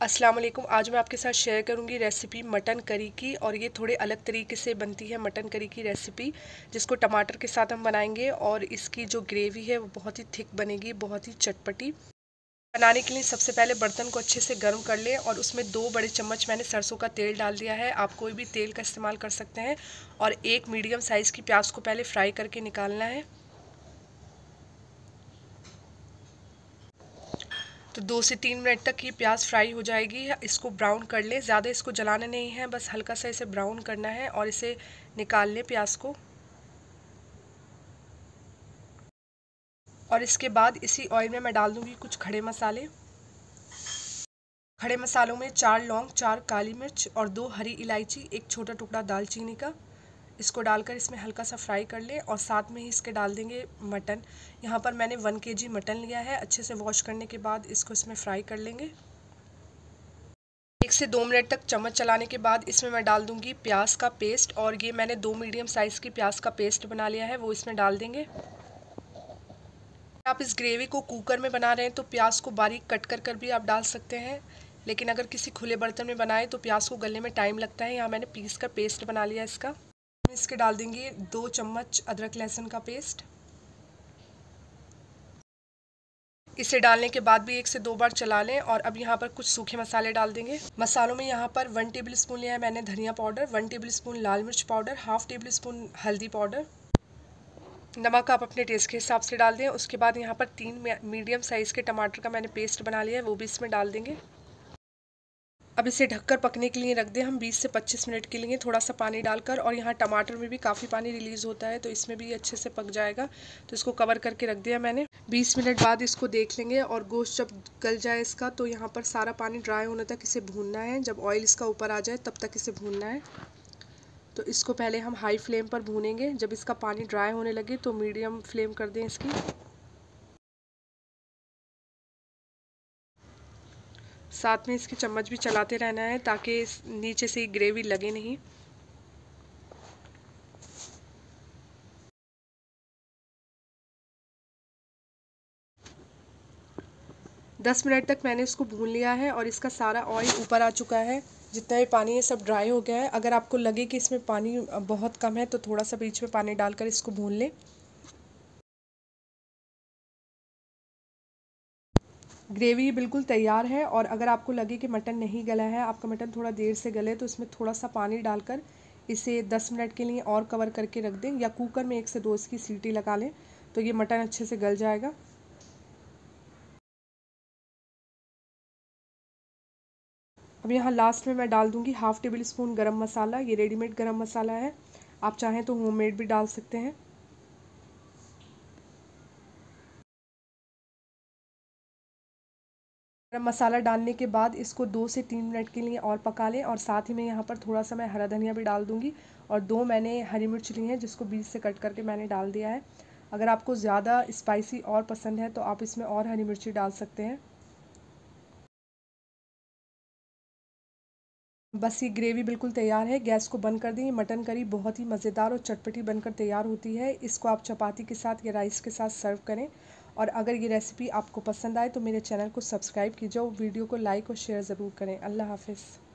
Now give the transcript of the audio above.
अस्सलाम वालेकुम। आज मैं आपके साथ शेयर करूँगी रेसिपी मटन करी की और ये थोड़े अलग तरीके से बनती है मटन करी की रेसिपी जिसको टमाटर के साथ हम बनाएँगे और इसकी जो ग्रेवी है वो बहुत ही थिक बनेगी, बहुत ही चटपटी। बनाने के लिए सबसे पहले बर्तन को अच्छे से गर्म कर लें और उसमें दो बड़े चम्मच मैंने सरसों का तेल डाल दिया है। आप कोई भी तेल का इस्तेमाल कर सकते हैं और एक मीडियम साइज़ की प्याज को पहले फ्राई करके निकालना है। तो दो से तीन मिनट तक ये प्याज फ्राई हो जाएगी। इसको ब्राउन कर लें। ज़्यादा इसको जलाना नहीं है, बस हल्का सा इसे ब्राउन करना है और इसे निकाल लें प्याज को। और इसके बाद इसी ऑयल में मैं डाल दूँगी कुछ खड़े मसाले। खड़े मसालों में चार लौंग, चार काली मिर्च और दो हरी इलायची, एक छोटा टुकड़ा दालचीनी का। इसको डालकर इसमें हल्का सा फ्राई कर लें और साथ में ही इसके डाल देंगे मटन। यहाँ पर मैंने वन के जी मटन लिया है। अच्छे से वॉश करने के बाद इसको इसमें फ्राई कर लेंगे। एक से दो मिनट तक चम्मच चलाने के बाद इसमें मैं डाल दूँगी प्याज का पेस्ट और ये मैंने दो मीडियम साइज़ की प्याज का पेस्ट बना लिया है, वो इसमें डाल देंगे। आप इस ग्रेवी को कुकर में बना रहे हैं तो प्याज को बारीक कट कर कर भी आप डाल सकते हैं, लेकिन अगर किसी खुले बर्तन में बनाए तो प्याज को गलने में टाइम लगता है। यहाँ मैंने पीस का पेस्ट बना लिया इसका। इसके डाल देंगे दो चम्मच अदरक लहसुन का पेस्ट। इसे डालने के बाद भी एक से दो बार चला लें और अब यहाँ पर कुछ सूखे मसाले डाल देंगे। मसालों में यहाँ पर वन टेबल स्पून लिया है मैंने, धनिया पाउडर, वन टेबल स्पून लाल मिर्च पाउडर, हाफ़ टेबल स्पून हल्दी पाउडर। नमक आप अपने टेस्ट के हिसाब से डाल दें। उसके बाद यहाँ पर तीन मीडियम साइज़ के टमाटर का मैंने पेस्ट बना लिया है, वो भी इसमें डाल देंगे। अब इसे ढककर पकने के लिए रख दें। हम 20 से 25 मिनट के लिए थोड़ा सा पानी डालकर और यहाँ टमाटर में भी काफ़ी पानी रिलीज़ होता है तो इसमें भी अच्छे से पक जाएगा। तो इसको कवर करके रख दिया मैंने। 20 मिनट बाद इसको देख लेंगे और गोश्त जब गल जाए इसका तो यहाँ पर सारा पानी ड्राई होने तक इसे भूनना है। जब ऑयल इसका ऊपर आ जाए, तब तक इसे भूनना है। तो इसको पहले हम हाई फ्लेम पर भूनेंगे। जब इसका पानी ड्राई होने लगे तो मीडियम फ्लेम कर दें इसकी। साथ में इसकी चम्मच भी चलाते रहना है ताकि नीचे से ग्रेवी लगे नहीं। दस मिनट तक मैंने इसको भून लिया है और इसका सारा ऑयल ऊपर आ चुका है। जितना भी पानी है सब ड्राई हो गया है। अगर आपको लगे कि इसमें पानी बहुत कम है तो थोड़ा सा बीच में पानी डालकर इसको भून लें। ग्रेवी बिल्कुल तैयार है और अगर आपको लगे कि मटन नहीं गला है, आपका मटन थोड़ा देर से गले तो इसमें थोड़ा सा पानी डालकर इसे 10 मिनट के लिए और कवर करके रख दें या कुकर में एक से दो इसकी सीटी लगा लें तो ये मटन अच्छे से गल जाएगा। अब यहाँ लास्ट में मैं डाल दूँगी हाफ़ टेबल स्पून गरम मसाला, ये रेडीमेड गरम मसाला है। आप चाहें तो होममेड भी डाल सकते हैं। गरम मसाला डालने के बाद इसको दो से तीन मिनट के लिए और पका लें और साथ ही में यहाँ पर थोड़ा सा मैं हरा धनिया भी डाल दूँगी और दो मैंने हरी मिर्च ली हैं जिसको बीच से कट करके मैंने डाल दिया है। अगर आपको ज़्यादा स्पाइसी और पसंद है तो आप इसमें और हरी मिर्ची डाल सकते हैं। बस ये ग्रेवी बिल्कुल तैयार है। गैस को बंद कर दें। ये मटन करी बहुत ही मज़ेदार और चटपटी बनकर तैयार होती है। इसको आप चपाती के साथ या राइस के साथ सर्व करें। और अगर ये रेसिपी आपको पसंद आए तो मेरे चैनल को सब्सक्राइब कीजिए और वीडियो को लाइक और शेयर ज़रूर करें। अल्लाह हाफिज़।